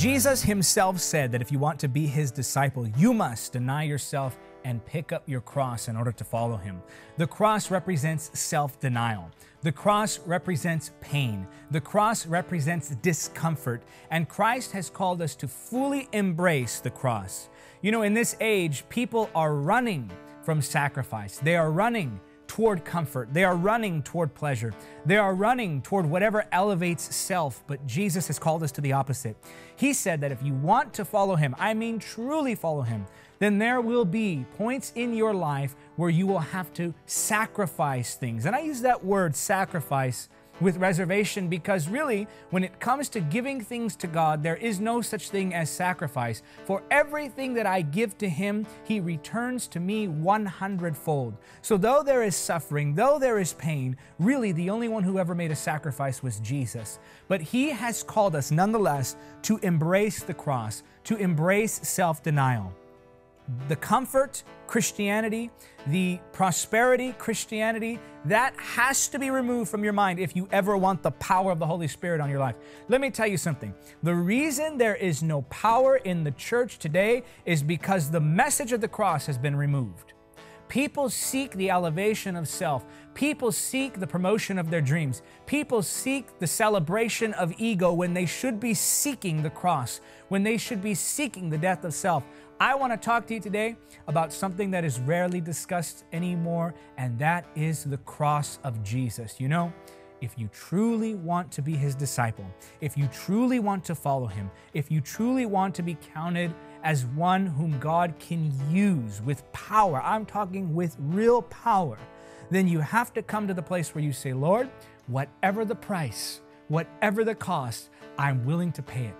Jesus himself said that if you want to be his disciple, you must deny yourself and pick up your cross in order to follow him. The cross represents self denial. The cross represents pain. The cross represents discomfort. And Christ has called us to fully embrace the cross. You know, in this age, people are running from sacrifice, they are running toward comfort. They are running toward pleasure. They are running toward whatever elevates self, but Jesus has called us to the opposite. He said that if you want to follow Him, I mean truly follow Him, then there will be points in your life where you will have to sacrifice things. And I use that word sacrifice with reservation because really, when it comes to giving things to God, there is no such thing as sacrifice. For everything that I give to Him, He returns to me 100 fold. So, though there is suffering, though there is pain, really the only one who ever made a sacrifice was Jesus. But He has called us nonetheless to embrace the cross, to embrace self denial the comfort Christianity, the prosperity Christianity, that has to be removed from your mind if you ever want the power of the Holy Spirit on your life. Let me tell you something. The reason there is no power in the church today is because the message of the cross has been removed. People seek the elevation of self. People seek the promotion of their dreams. People seek the celebration of ego when they should be seeking the cross, when they should be seeking the death of self. I want to talk to you today about something that is rarely discussed anymore, and that is the cross of Jesus. You know, if you truly want to be his disciple, if you truly want to follow him, if you truly want to be counted as one whom God can use with power, I'm talking with real power, then you have to come to the place where you say, Lord, whatever the price, whatever the cost, I'm willing to pay it.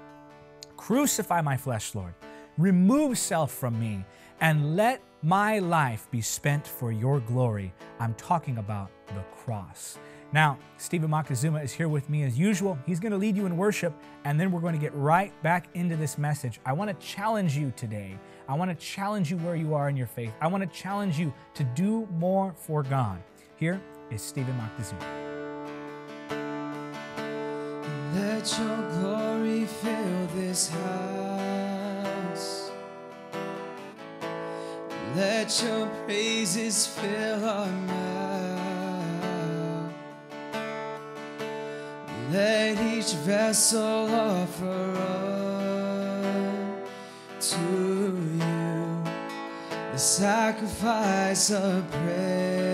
Crucify my flesh, Lord. Remove self from me and let my life be spent for your glory. I'm talking about the cross. Now, Steven Moctezuma is here with me as usual. He's going to lead you in worship, and then we're going to get right back into this message. I want to challenge you today. I want to challenge you where you are in your faith. I want to challenge you to do more for God. Here is Steven Moctezuma. Let your glory fill this house. Let your praises fill our mouth. Let each vessel offer up to you the sacrifice of praise.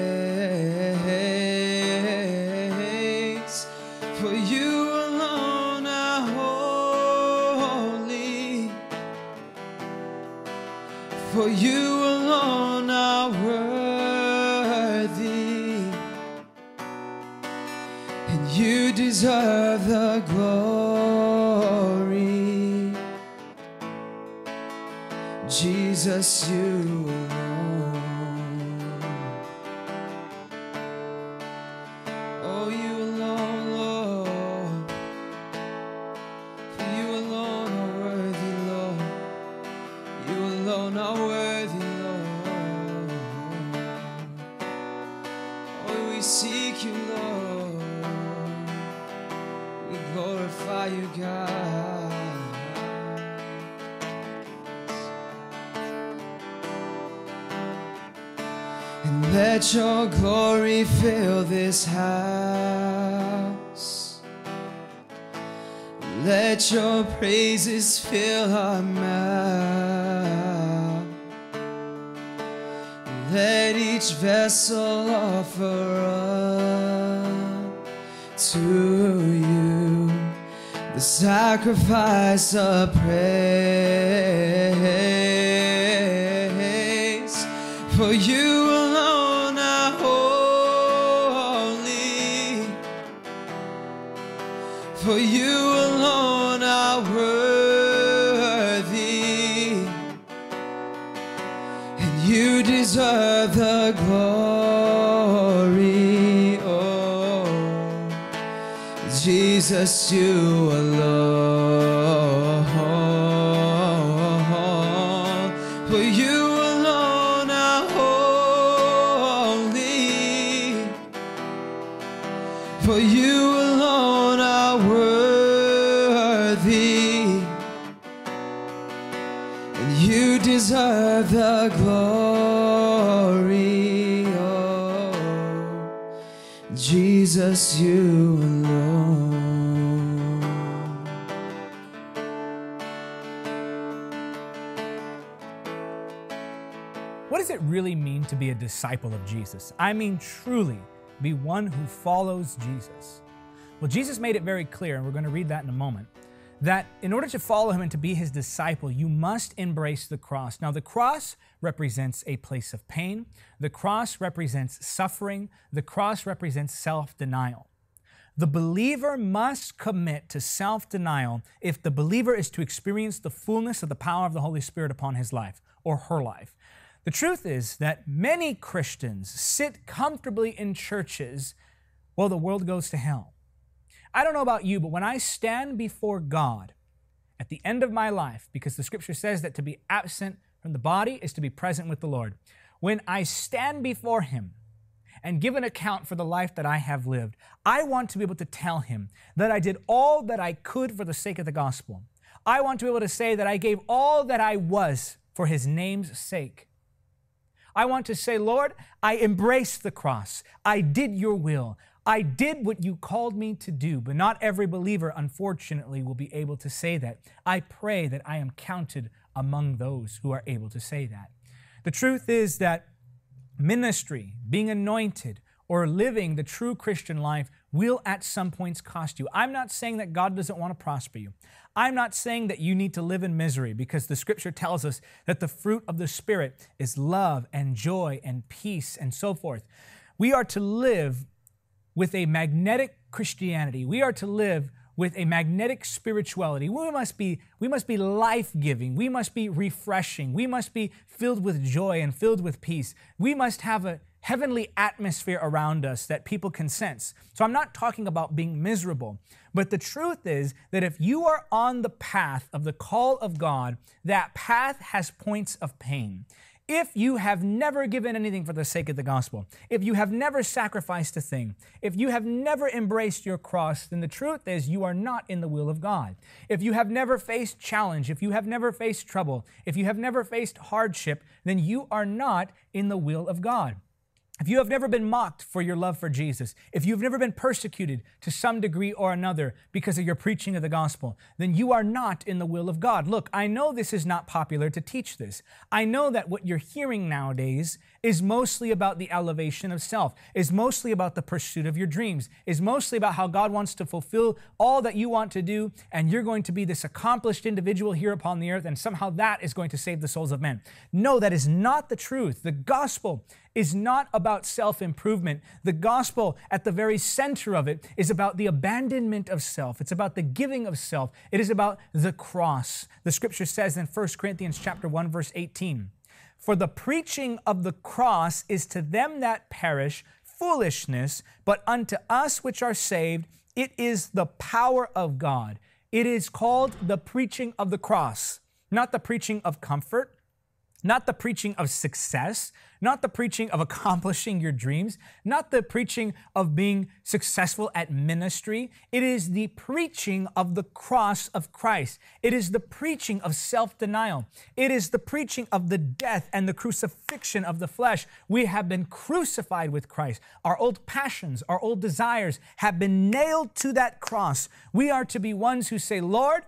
For you alone are holy. For you deserve the glory. Jesus, you let your glory fill this house. Let your praises fill our mouth. Let each vessel offer up to you the sacrifice of praise. You deserve the glory. Oh, Jesus, you alone. For you alone are holy. For you alone are worthy, And you deserve the glory. Jesus, you alone. What does it really mean to be a disciple of Jesus? I mean, truly be one who follows Jesus. Well, Jesus made it very clear, and we're going to read that in a moment, that in order to follow him and to be his disciple, you must embrace the cross. Now, the cross represents a place of pain, the cross represents suffering, the cross represents self denial. The believer must commit to self denial if the believer is to experience the fullness of the power of the Holy Spirit upon his life or her life. The truth is that many Christians sit comfortably in churches while the world goes to hell. I don't know about you, but when I stand before God at the end of my life, because the scripture says that to be absent from the body is to be present with the Lord, when I stand before Him and give an account for the life that I have lived, I want to be able to tell Him that I did all that I could for the sake of the gospel. I want to be able to say that I gave all that I was for His name's sake. I want to say, Lord, I embraced the cross. I did your will. I did what you called me to do, but not every believer, unfortunately, will be able to say that. I pray that I am counted among those who are able to say that. The truth is that ministry, being anointed, or living the true Christian life will at some points cost you. I'm not saying that God doesn't want to prosper you. I'm not saying that you need to live in misery because the scripture tells us that the fruit of the Spirit is love and joy and peace and so forth. We are to live with a magnetic Christianity. We are to live with a magnetic spirituality. We must be, we must be life-giving. We must be refreshing. We must be filled with joy and filled with peace. We must have a heavenly atmosphere around us that people can sense. So I'm not talking about being miserable, but the truth is that if you are on the path of the call of God, that path has points of pain. If you have never given anything for the sake of the gospel, if you have never sacrificed a thing, if you have never embraced your cross, then the truth is you are not in the will of God. If you have never faced challenge, if you have never faced trouble, if you have never faced hardship, then you are not in the will of God. If you have never been mocked for your love for Jesus, if you've never been persecuted to some degree or another because of your preaching of the gospel, then you are not in the will of God. Look, I know this is not popular to teach this. I know that what you're hearing nowadays is mostly about the elevation of self, is mostly about the pursuit of your dreams, is mostly about how God wants to fulfill all that you want to do, and you're going to be this accomplished individual here upon the earth, and somehow that is going to save the souls of men. No, that is not the truth. The gospel is not about self improvement. The gospel, at the very center of it, is about the abandonment of self. It's about the giving of self. It is about the cross. The scripture says in 1 Corinthians chapter 1 verse 18, "For the preaching of the cross is to them that perish foolishness, but unto us which are saved it is the power of God." It is called the preaching of the cross, not the preaching of comfort, not the preaching of success, not the preaching of accomplishing your dreams, not the preaching of being successful at ministry. It is the preaching of the cross of Christ. It is the preaching of self denial. It is the preaching of the death and the crucifixion of the flesh. We have been crucified with Christ. Our old passions, our old desires have been nailed to that cross. We are to be ones who say, Lord,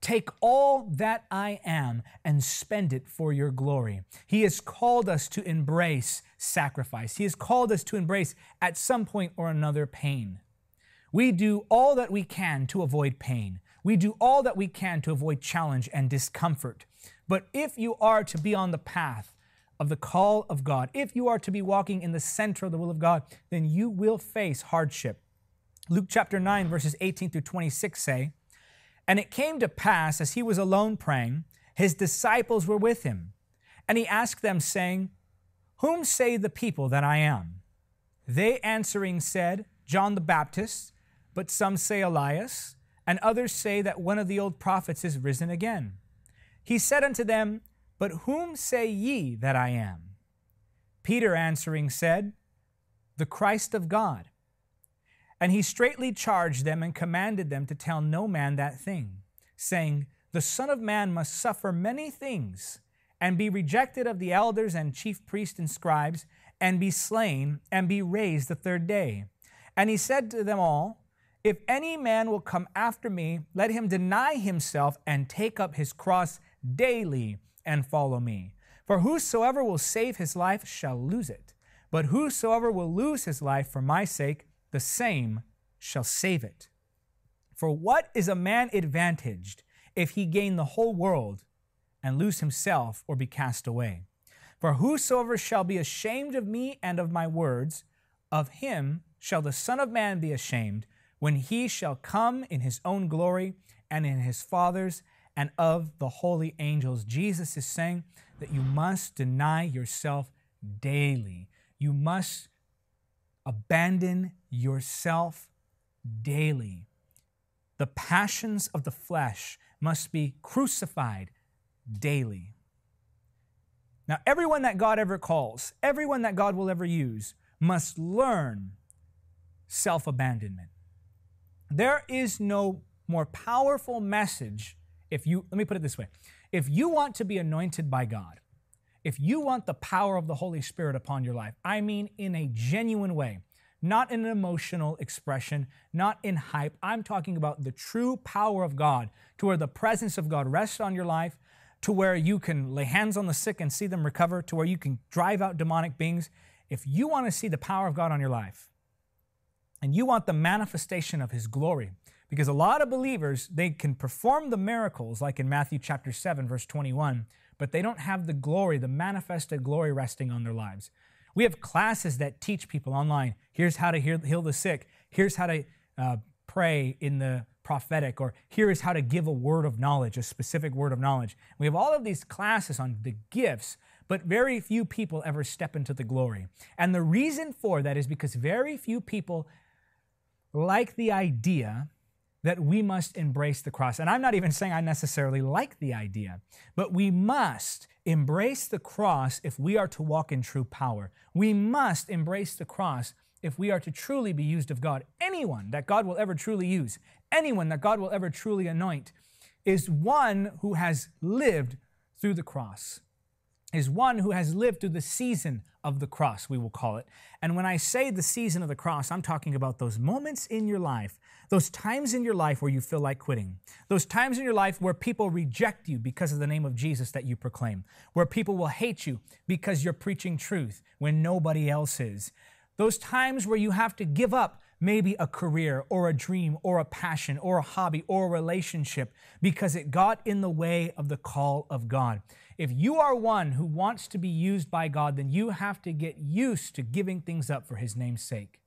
Take all that I am and spend it for your glory. He has called us to embrace sacrifice. He has called us to embrace, at some point or another, pain. We do all that we can to avoid pain. We do all that we can to avoid challenge and discomfort. But if you are to be on the path of the call of God, if you are to be walking in the center of the will of God, then you will face hardship. Luke chapter 9, verses 18 through 26 say, and it came to pass, as he was alone praying, his disciples were with him. And he asked them, saying, Whom say the people that I am? They answering said, John the Baptist, but some say Elias, and others say that one of the old prophets is risen again. He said unto them, But whom say ye that I am? Peter answering said, The Christ of God. And he straitly charged them and commanded them to tell no man that thing, saying, The Son of Man must suffer many things and be rejected of the elders and chief priests and scribes, and be slain, and be raised the third day. And he said to them all, If any man will come after me, let him deny himself and take up his cross daily and follow me. For whosoever will save his life shall lose it, but whosoever will lose his life for my sake, the same shall save it. For what is a man advantaged if he gain the whole world and lose himself or be cast away? For whosoever shall be ashamed of me and of my words, of him shall the Son of Man be ashamed when he shall come in his own glory and in his Father's and of the holy angels. Jesus is saying that you must deny yourself daily. You must abandon yourself daily. The passions of the flesh must be crucified daily. Now, everyone that God ever calls, everyone that God will ever use, must learn self abandonment. There is no more powerful message if you, let me put it this way if you want to be anointed by God, if you want the power of the Holy Spirit upon your life, I mean in a genuine way, not in an emotional expression, not in hype. I'm talking about the true power of God to where the presence of God rests on your life, to where you can lay hands on the sick and see them recover, to where you can drive out demonic beings. If you want to see the power of God on your life and you want the manifestation of His glory, because a lot of believers, they can perform the miracles, like in Matthew chapter 7, verse 21, but they don't have the glory, the manifested glory resting on their lives. We have classes that teach people online here's how to heal the sick, here's how to uh, pray in the prophetic, or here is how to give a word of knowledge, a specific word of knowledge. We have all of these classes on the gifts, but very few people ever step into the glory. And the reason for that is because very few people like the idea that we must embrace the cross. And I'm not even saying I necessarily like the idea, but we must embrace the cross if we are to walk in true power. We must embrace the cross if we are to truly be used of God. Anyone that God will ever truly use, anyone that God will ever truly anoint, is one who has lived through the cross, is one who has lived through the season of the cross, we will call it. And when I say the season of the cross, I'm talking about those moments in your life, those times in your life where you feel like quitting, those times in your life where people reject you because of the name of Jesus that you proclaim, where people will hate you because you're preaching truth when nobody else is, those times where you have to give up maybe a career or a dream or a passion or a hobby or a relationship because it got in the way of the call of God. If you are one who wants to be used by God, then you have to get used to giving things up for His name's sake.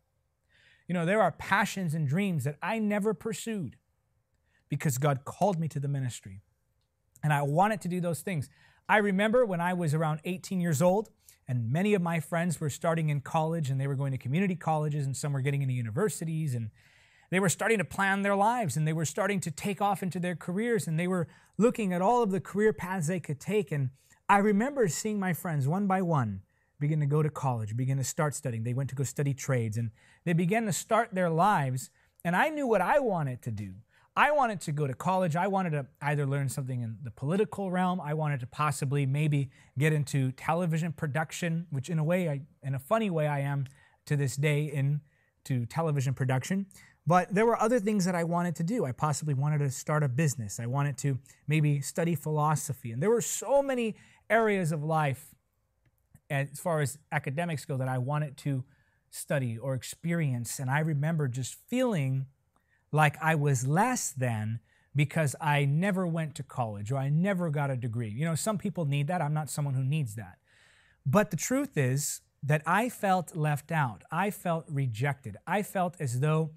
You know, there are passions and dreams that I never pursued because God called me to the ministry. And I wanted to do those things. I remember when I was around 18 years old, and many of my friends were starting in college and they were going to community colleges, and some were getting into universities, and they were starting to plan their lives and they were starting to take off into their careers and they were looking at all of the career paths they could take. And I remember seeing my friends one by one begin to go to college, begin to start studying. They went to go study trades and they began to start their lives. And I knew what I wanted to do. I wanted to go to college. I wanted to either learn something in the political realm. I wanted to possibly maybe get into television production, which in a way, I, in a funny way, I am to this day into television production. But there were other things that I wanted to do. I possibly wanted to start a business. I wanted to maybe study philosophy. And there were so many areas of life, as far as academics go, that I wanted to study or experience. And I remember just feeling like I was less than because I never went to college or I never got a degree. You know, some people need that. I'm not someone who needs that. But the truth is that I felt left out. I felt rejected. I felt as though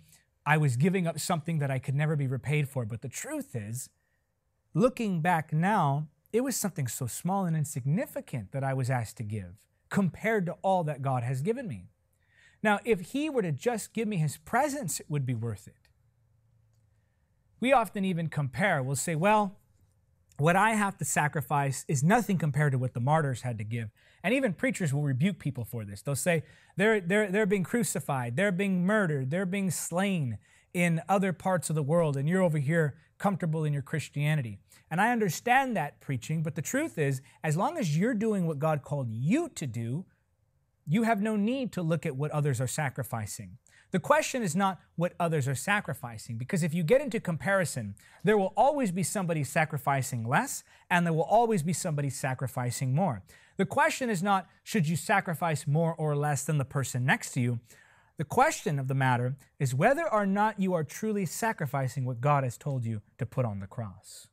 I was giving up something that I could never be repaid for. But the truth is, looking back now, it was something so small and insignificant that I was asked to give compared to all that God has given me. Now, if He were to just give me His presence, it would be worth it. We often even compare. We'll say, well, what I have to sacrifice is nothing compared to what the martyrs had to give. And even preachers will rebuke people for this. They'll say they're, they're, they're being crucified, they're being murdered, they're being slain in other parts of the world, and you're over here comfortable in your Christianity. And I understand that preaching, but the truth is, as long as you're doing what God called you to do, you have no need to look at what others are sacrificing. The question is not what others are sacrificing, because if you get into comparison, there will always be somebody sacrificing less, and there will always be somebody sacrificing more. The question is not should you sacrifice more or less than the person next to you. The question of the matter is whether or not you are truly sacrificing what God has told you to put on the cross.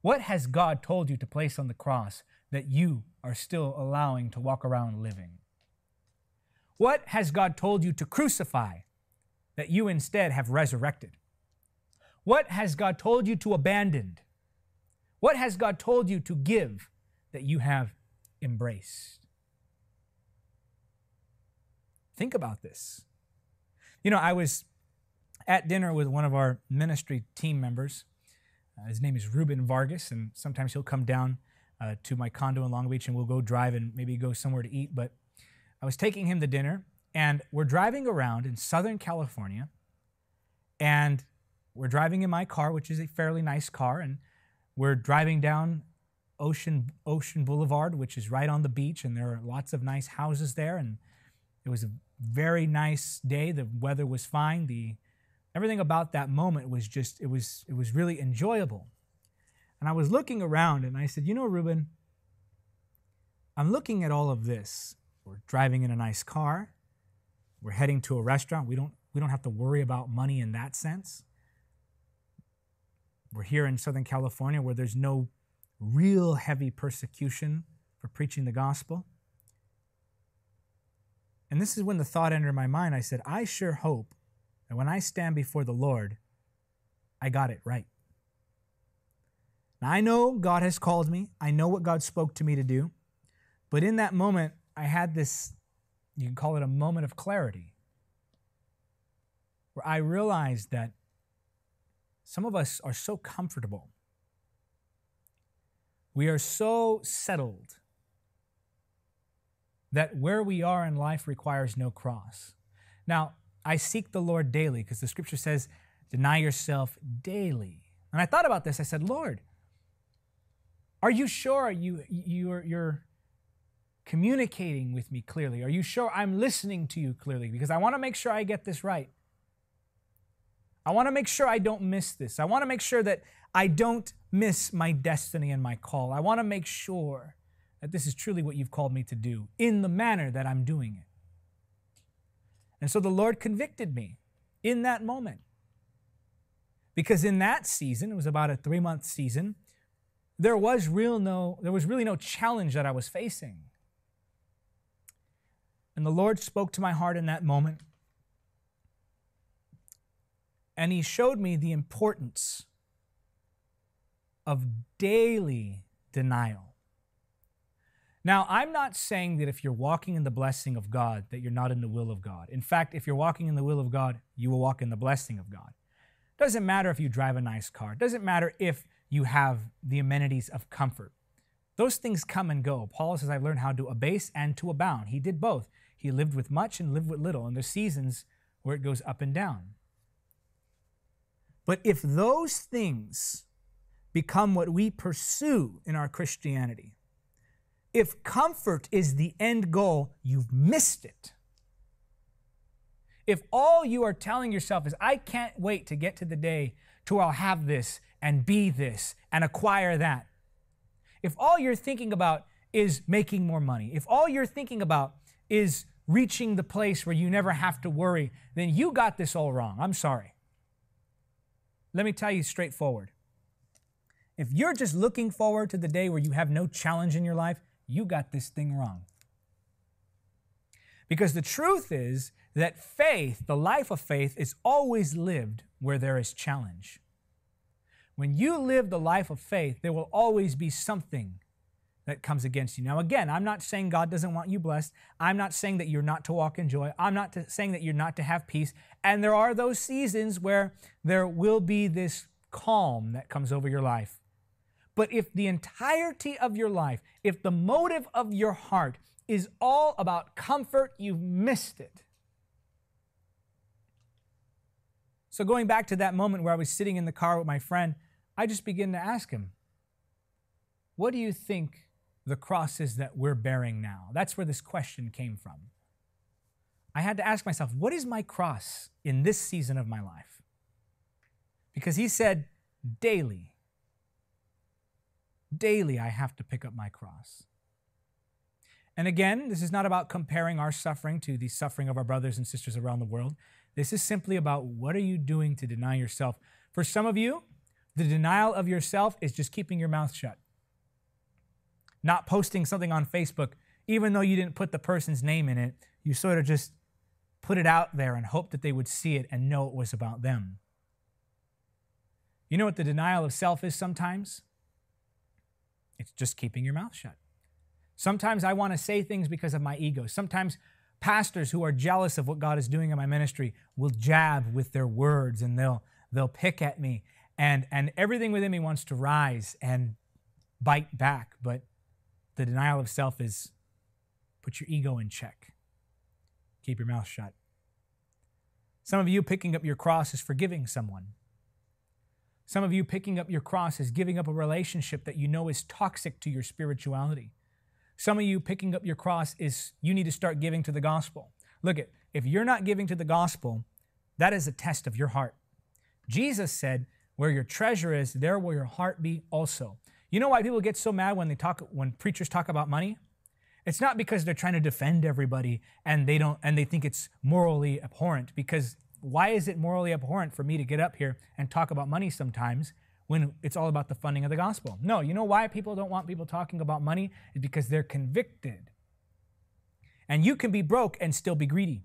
What has God told you to place on the cross that you are still allowing to walk around living? What has God told you to crucify that you instead have resurrected? What has God told you to abandon? What has God told you to give that you have embraced? Think about this. You know, I was at dinner with one of our ministry team members. Uh, his name is Ruben Vargas, and sometimes he'll come down uh, to my condo in Long Beach and we'll go drive and maybe go somewhere to eat. But I was taking him to dinner, and we're driving around in Southern California, and we're driving in my car, which is a fairly nice car, and we're driving down Ocean Ocean Boulevard, which is right on the beach, and there are lots of nice houses there, and it was a very nice day. The weather was fine. The everything about that moment was just it was it was really enjoyable. And I was looking around and I said, "You know, Ruben, I'm looking at all of this. We're driving in a nice car. We're heading to a restaurant. We don't we don't have to worry about money in that sense. We're here in Southern California where there's no real heavy persecution for preaching the gospel. And this is when the thought entered my mind. I said, I sure hope that when I stand before the Lord, I got it right. Now, I know God has called me, I know what God spoke to me to do, but in that moment, I had this, you can call it a moment of clarity, where I realized that some of us are so comfortable. We are so settled that where we are in life requires no cross. Now, I seek the Lord daily because the scripture says, deny yourself daily. And I thought about this. I said, Lord, are you sure you, you're, you're communicating with me clearly? Are you sure I'm listening to you clearly? Because I want to make sure I get this right. I want to make sure I don't miss this. I want to make sure that I don't miss my destiny and my call. I want to make sure that this is truly what you've called me to do in the manner that I'm doing it. And so the Lord convicted me in that moment. Because in that season, it was about a three month season, there was real no, there was really no challenge that I was facing. And the Lord spoke to my heart in that moment. And He showed me the importance of daily denial. Now, I'm not saying that if you're walking in the blessing of God, that you're not in the will of God. In fact, if you're walking in the will of God, you will walk in the blessing of God. Doesn't matter if you drive a nice car. Doesn't matter if you have the amenities of comfort. Those things come and go. Paul says, I've learned how to abase and to abound. He did both. He lived with much and lived with little, and there's seasons where it goes up and down. But if those things become what we pursue in our Christianity, if comfort is the end goal, you've missed it. If all you are telling yourself is, I can't wait to get to the day to where I'll have this and be this and acquire that. If all you're thinking about is making more money, if all you're thinking about is reaching the place where you never have to worry, then you got this all wrong. I'm sorry. Let me tell you straightforward. If you're just looking forward to the day where you have no challenge in your life, you got this thing wrong. Because the truth is that faith, the life of faith, is always lived where there is challenge. When you live the life of faith, there will always be something that comes against you. Now, again, I'm not saying God doesn't want you blessed. I'm not saying that you're not to walk in joy. I'm not saying that you're not to have peace. And there are those seasons where there will be this calm that comes over your life. But if the entirety of your life, if the motive of your heart is all about comfort, you've missed it. So, going back to that moment where I was sitting in the car with my friend, I just began to ask him, What do you think the crosses that we're bearing now? That's where this question came from. I had to ask myself, What is my cross in this season of my life? Because he said, Daily, daily I have to pick up my cross. And again, this is not about comparing our suffering to the suffering of our brothers and sisters around the world. This is simply about what are you doing to deny yourself. For some of you, the denial of yourself is just keeping your mouth shut. Not posting something on Facebook, even though you didn't put the person's name in it, you sort of just put it out there and hope that they would see it and know it was about them. You know what the denial of self is sometimes? It's just keeping your mouth shut. Sometimes I want to say things because of my ego. Sometimes pastors who are jealous of what God is doing in my ministry will jab with their words and they'll they'll pick at me and and everything within me wants to rise and bite back, but the denial of self is put your ego in check. Keep your mouth shut. Some of you picking up your cross is forgiving someone. Some of you picking up your cross is giving up a relationship that you know is toxic to your spirituality. Some of you picking up your cross is you need to start giving to the gospel. Look at if you're not giving to the gospel, that is a test of your heart. Jesus said, "Where your treasure is, there will your heart be also." You know why people get so mad when they talk when preachers talk about money? It's not because they're trying to defend everybody and they don't and they think it's morally abhorrent because why is it morally abhorrent for me to get up here and talk about money sometimes when it's all about the funding of the gospel. No, you know why people don't want people talking about money? Is because they're convicted. And you can be broke and still be greedy.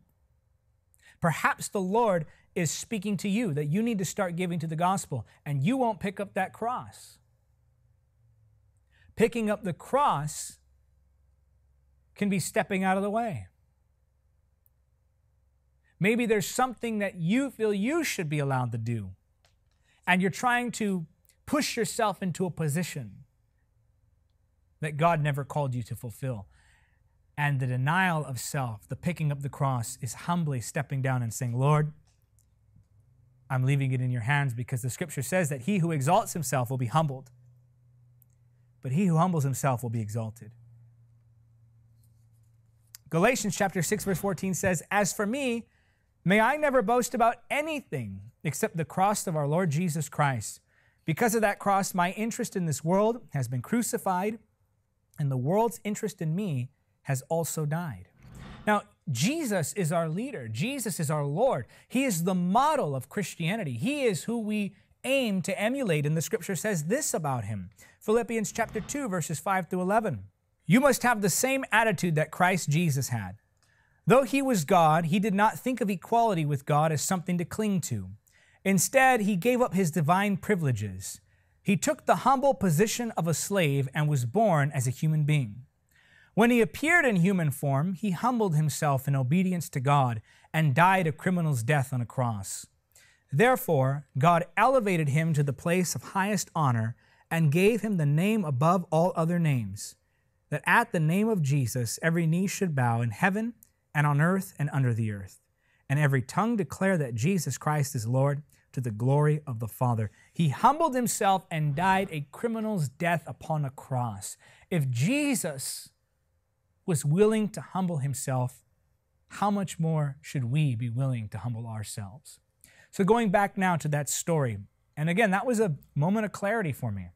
Perhaps the Lord is speaking to you that you need to start giving to the gospel and you won't pick up that cross. Picking up the cross can be stepping out of the way. Maybe there's something that you feel you should be allowed to do and you're trying to push yourself into a position that God never called you to fulfill. And the denial of self, the picking up the cross, is humbly stepping down and saying, Lord, I'm leaving it in your hands because the scripture says that he who exalts himself will be humbled, but he who humbles himself will be exalted. Galatians chapter 6 verse 14 says, "As for me, may I never boast about anything except the cross of our Lord Jesus Christ. Because of that cross, my interest in this world has been crucified, and the world's interest in me has also died. Now, Jesus is our leader. Jesus is our Lord. He is the model of Christianity. He is who we aim to emulate. And the scripture says this about him Philippians chapter 2, verses 5 through 11. You must have the same attitude that Christ Jesus had. Though he was God, he did not think of equality with God as something to cling to. Instead, he gave up his divine privileges. He took the humble position of a slave and was born as a human being. When he appeared in human form, he humbled himself in obedience to God and died a criminal's death on a cross. Therefore, God elevated him to the place of highest honor and gave him the name above all other names, that at the name of Jesus every knee should bow in heaven and on earth and under the earth, and every tongue declare that Jesus Christ is Lord to the glory of the Father. He humbled himself and died a criminal's death upon a cross. If Jesus was willing to humble himself, how much more should we be willing to humble ourselves? So, going back now to that story, and again, that was a moment of clarity for me.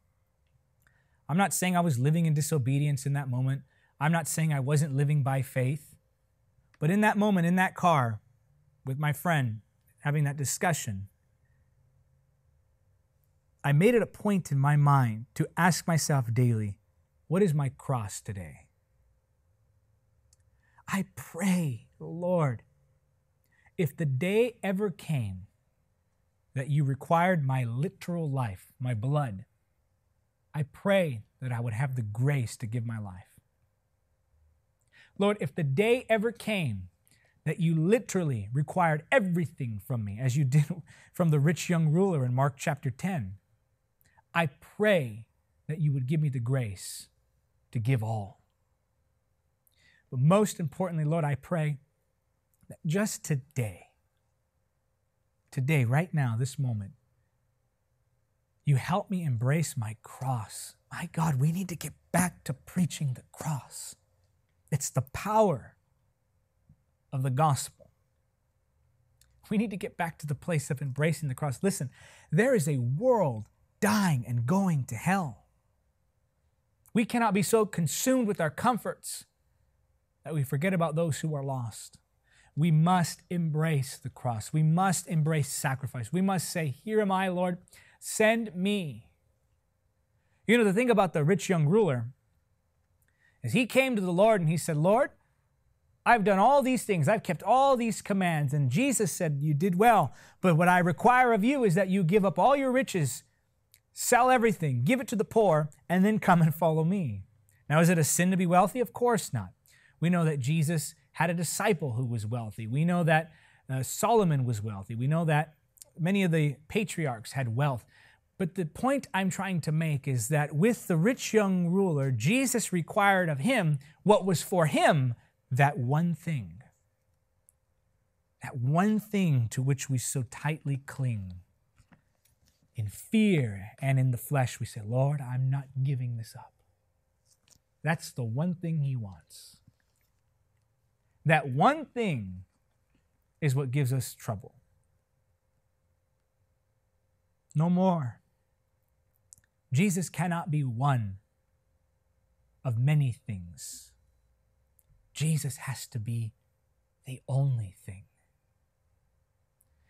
I'm not saying I was living in disobedience in that moment. I'm not saying I wasn't living by faith. But in that moment, in that car, with my friend, having that discussion, I made it a point in my mind to ask myself daily, what is my cross today? I pray, Lord, if the day ever came that you required my literal life, my blood, I pray that I would have the grace to give my life. Lord, if the day ever came that you literally required everything from me, as you did from the rich young ruler in Mark chapter 10, I pray that you would give me the grace to give all. But most importantly, Lord, I pray that just today, today, right now, this moment, you help me embrace my cross. My God, we need to get back to preaching the cross. It's the power of the gospel. We need to get back to the place of embracing the cross. Listen, there is a world dying and going to hell. We cannot be so consumed with our comforts that we forget about those who are lost. We must embrace the cross. We must embrace sacrifice. We must say, Here am I, Lord, send me. You know, the thing about the rich young ruler is he came to the Lord and he said, Lord, I've done all these things. I've kept all these commands. And Jesus said, You did well. But what I require of you is that you give up all your riches, sell everything, give it to the poor, and then come and follow me. Now, is it a sin to be wealthy? Of course not. We know that Jesus had a disciple who was wealthy. We know that uh, Solomon was wealthy. We know that many of the patriarchs had wealth. But the point I'm trying to make is that with the rich young ruler, Jesus required of him what was for him that one thing. That one thing to which we so tightly cling. In fear and in the flesh, we say, Lord, I'm not giving this up. That's the one thing he wants. That one thing is what gives us trouble. No more. Jesus cannot be one of many things. Jesus has to be the only thing.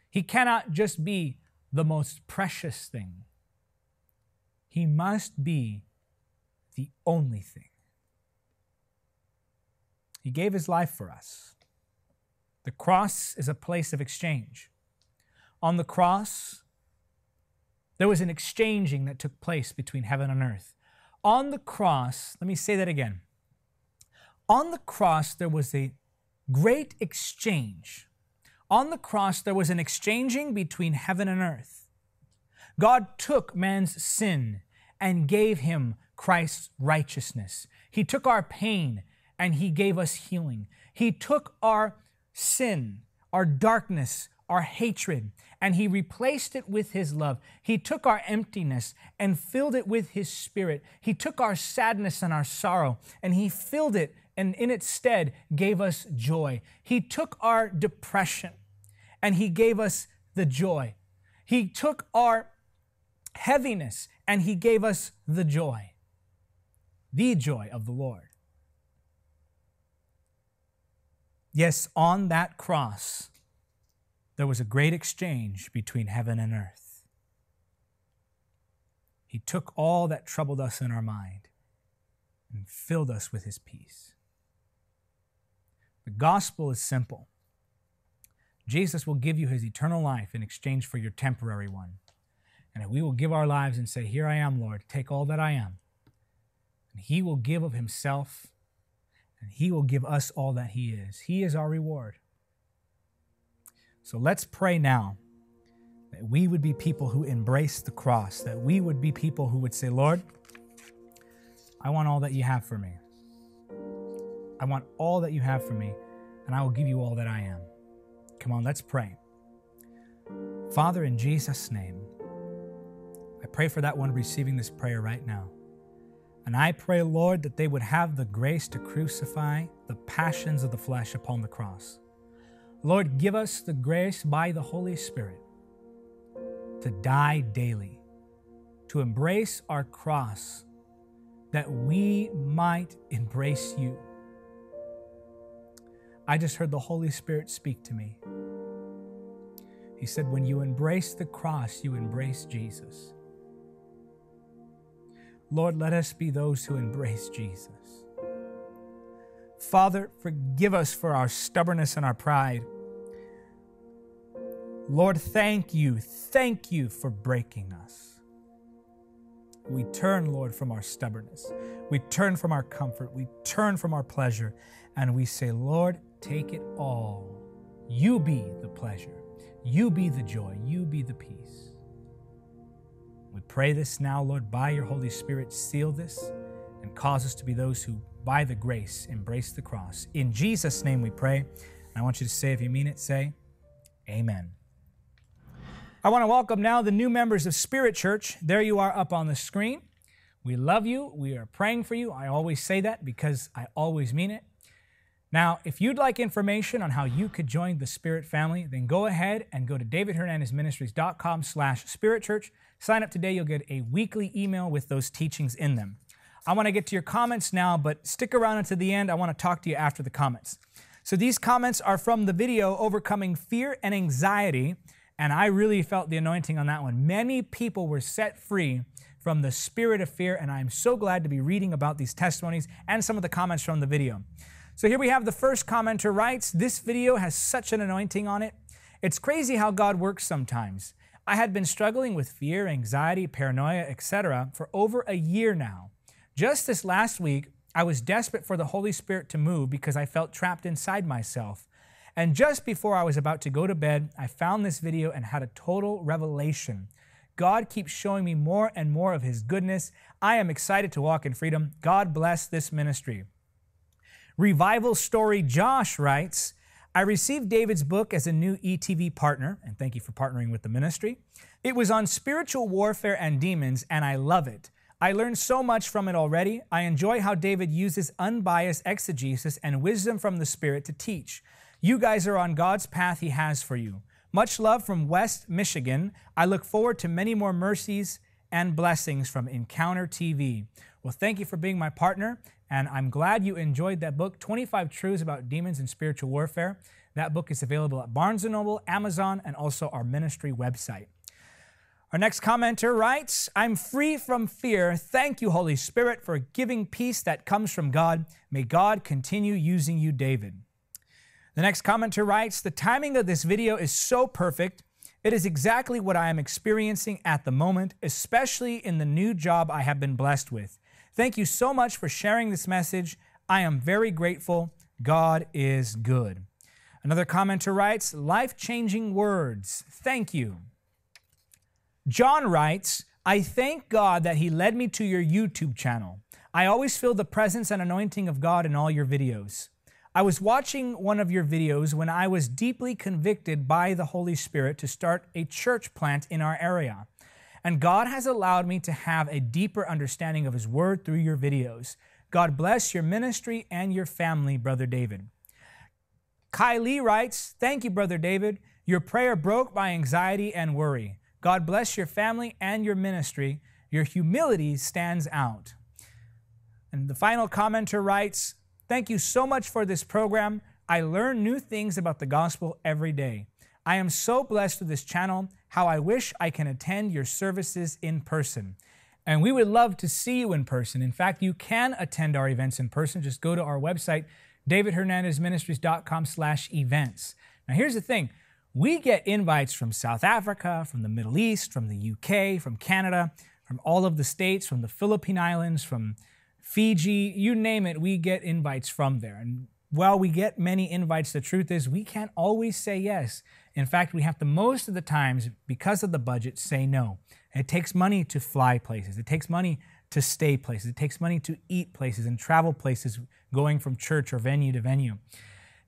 He cannot just be the most precious thing. He must be the only thing. He gave his life for us. The cross is a place of exchange. On the cross, there was an exchanging that took place between heaven and earth. On the cross, let me say that again. On the cross, there was a great exchange. On the cross, there was an exchanging between heaven and earth. God took man's sin and gave him Christ's righteousness. He took our pain and He gave us healing. He took our sin, our darkness, our hatred, and He replaced it with His love. He took our emptiness and filled it with His Spirit. He took our sadness and our sorrow and He filled it and in its stead gave us joy. He took our depression and He gave us the joy. He took our heaviness and He gave us the joy, the joy of the Lord. Yes, on that cross, there was a great exchange between heaven and earth. He took all that troubled us in our mind and filled us with his peace. The gospel is simple. Jesus will give you his eternal life in exchange for your temporary one. And we will give our lives and say, Here I am, Lord, take all that I am, and he will give of himself and He will give us all that He is. He is our reward. So let's pray now that we would be people who embrace the cross, that we would be people who would say, Lord, I want all that you have for me. I want all that you have for me, and I will give you all that I am. Come on, let's pray. Father, in Jesus' name, I pray for that one receiving this prayer right now. And I pray, Lord, that they would have the grace to crucify the passions of the flesh upon the cross. Lord, give us the grace by the Holy Spirit to die daily, to embrace our cross, that we might embrace you. I just heard the Holy Spirit speak to me. He said, When you embrace the cross, you embrace Jesus. Lord, let us be those who embrace Jesus. Father, forgive us for our stubbornness and our pride. Lord, thank you, thank you for breaking us. We turn, Lord, from our stubbornness. We turn from our comfort. We turn from our pleasure. And we say, Lord, take it all. You be the pleasure. You be the joy. You be the peace. We pray this now, Lord, by your Holy Spirit, seal this and cause us to be those who, by the grace, embrace the cross. In Jesus' name we pray. And I want you to say, if you mean it, say, Amen. I want to welcome now the new members of Spirit Church. There you are up on the screen. We love you. We are praying for you. I always say that because I always mean it. Now, if you'd like information on how you could join the Spirit family, then go ahead and go to davidhernandezministries.com slash spiritchurch. Sign up today. You'll get a weekly email with those teachings in them. I want to get to your comments now, but stick around until the end. I want to talk to you after the comments. So these comments are from the video Overcoming Fear and Anxiety, and I really felt the anointing on that one. Many people were set free from the spirit of fear, and I'm so glad to be reading about these testimonies and some of the comments from the video. So here we have the first commenter writes, This video has such an anointing on it. It's crazy how God works sometimes. I had been struggling with fear, anxiety, paranoia, etc. for over a year now. Just this last week, I was desperate for the Holy Spirit to move because I felt trapped inside myself. And just before I was about to go to bed, I found this video and had a total revelation. God keeps showing me more and more of His goodness. I am excited to walk in freedom. God bless this ministry. Revival Story Josh writes, I received David's book as a new ETV partner, and thank you for partnering with the ministry. It was on spiritual warfare and demons, and I love it. I learned so much from it already. I enjoy how David uses unbiased exegesis and wisdom from the Spirit to teach. You guys are on God's path He has for you. Much love from West Michigan. I look forward to many more mercies and blessings from Encounter TV. Well, thank you for being my partner, and I'm glad you enjoyed that book, 25 Truths About Demons and Spiritual Warfare. That book is available at Barnes & Noble, Amazon, and also our ministry website. Our next commenter writes, I'm free from fear. Thank you, Holy Spirit, for giving peace that comes from God. May God continue using you, David. The next commenter writes, The timing of this video is so perfect. It is exactly what I am experiencing at the moment, especially in the new job I have been blessed with. Thank you so much for sharing this message. I am very grateful. God is good. Another commenter writes, life changing words. Thank you. John writes, I thank God that He led me to your YouTube channel. I always feel the presence and anointing of God in all your videos. I was watching one of your videos when I was deeply convicted by the Holy Spirit to start a church plant in our area. And God has allowed me to have a deeper understanding of His Word through your videos. God bless your ministry and your family, Brother David. Kylie writes, Thank you, Brother David. Your prayer broke my anxiety and worry. God bless your family and your ministry. Your humility stands out. And the final commenter writes, Thank you so much for this program. I learn new things about the gospel every day. I am so blessed with this channel. How I wish I can attend your services in person. And we would love to see you in person. In fact, you can attend our events in person. Just go to our website, davidhernandezministries.com slash events. Now, here's the thing. We get invites from South Africa, from the Middle East, from the UK, from Canada, from all of the states, from the Philippine Islands, from Fiji, you name it, we get invites from there. And while we get many invites, the truth is we can't always say yes. In fact, we have to most of the times, because of the budget, say no. it takes money to fly places. It takes money to stay places. It takes money to eat places and travel places, going from church or venue to venue.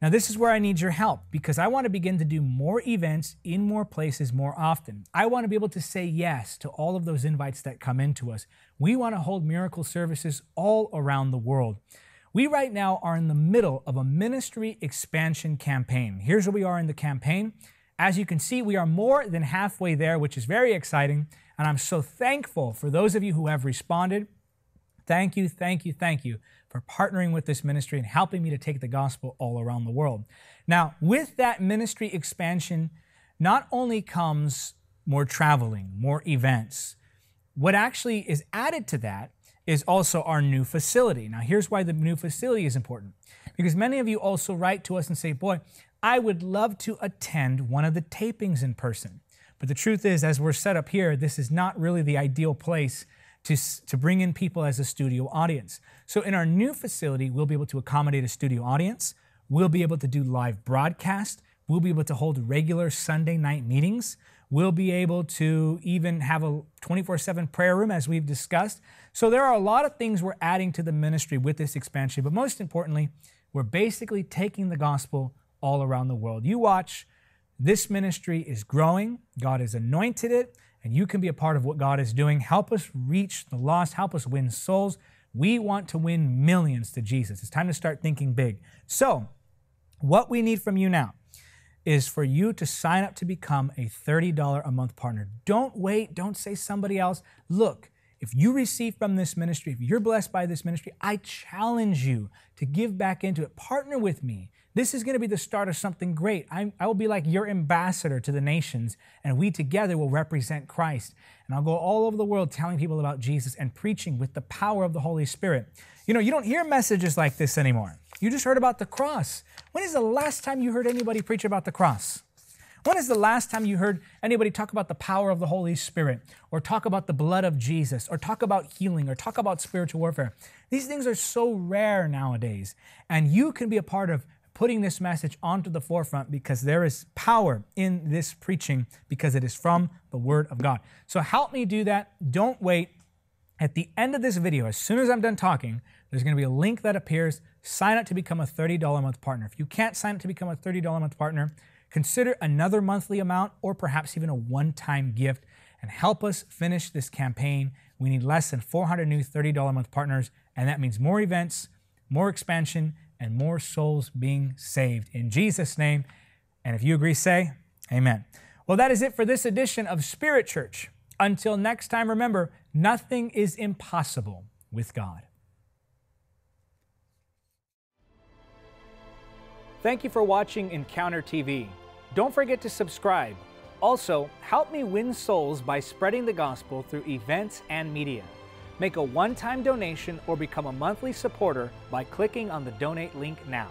Now, this is where I need your help because I want to begin to do more events in more places more often. I want to be able to say yes to all of those invites that come into us. We want to hold miracle services all around the world. We right now are in the middle of a ministry expansion campaign. Here's where we are in the campaign. As you can see, we are more than halfway there, which is very exciting. And I'm so thankful for those of you who have responded. Thank you, thank you, thank you for partnering with this ministry and helping me to take the gospel all around the world. Now, with that ministry expansion, not only comes more traveling, more events, what actually is added to that is also our new facility. Now, here's why the new facility is important. Because many of you also write to us and say, Boy, I would love to attend one of the tapings in person. But the truth is, as we're set up here, this is not really the ideal place to, to bring in people as a studio audience. So in our new facility, we'll be able to accommodate a studio audience. We'll be able to do live broadcast. We'll be able to hold regular Sunday night meetings. We'll be able to even have a 24 7 prayer room, as we've discussed. So, there are a lot of things we're adding to the ministry with this expansion, but most importantly, we're basically taking the gospel all around the world. You watch This ministry is growing. God has anointed it, and you can be a part of what God is doing. Help us reach the lost, help us win souls. We want to win millions to Jesus. It's time to start thinking big. So, what we need from you now is for you to sign up to become a $30 a month partner. Don't wait, don't say somebody else. Look, if you receive from this ministry, if you're blessed by this ministry, I challenge you to give back into it. Partner with me. This is going to be the start of something great. I, I, will be like your ambassador to the nations, and we together will represent Christ. And I'll go all over the world telling people about Jesus and preaching with the power of the Holy Spirit. You know, you don't hear messages like this anymore. You just heard about the cross. When is the last time you heard anybody preach about the cross? When is the last time you heard anybody talk about the power of the Holy Spirit, or talk about the blood of Jesus, or talk about healing, or talk about spiritual warfare? These things are so rare nowadays, and you can be a part of putting this message onto the forefront because there is power in this preaching because it is from the Word of God. So help me do that. Don't wait. At the end of this video, as soon as I'm done talking, there's going to be a link that appears. Sign up to become a $30 a month partner. If you can't sign up to become a $30 a month partner, consider another monthly amount or perhaps even a one time gift and help us finish this campaign. We need less than 400 new $30 a month partners, and that means more events, more expansion, and more souls being saved. In Jesus' name. And if you agree, say amen. Well, that is it for this edition of Spirit Church. Until next time, remember, nothing is impossible with God. Thank you for watching Encounter TV. Don't forget to subscribe. Also, help me win souls by spreading the gospel through events and media. Make a one time donation or become a monthly supporter by clicking on the donate link now.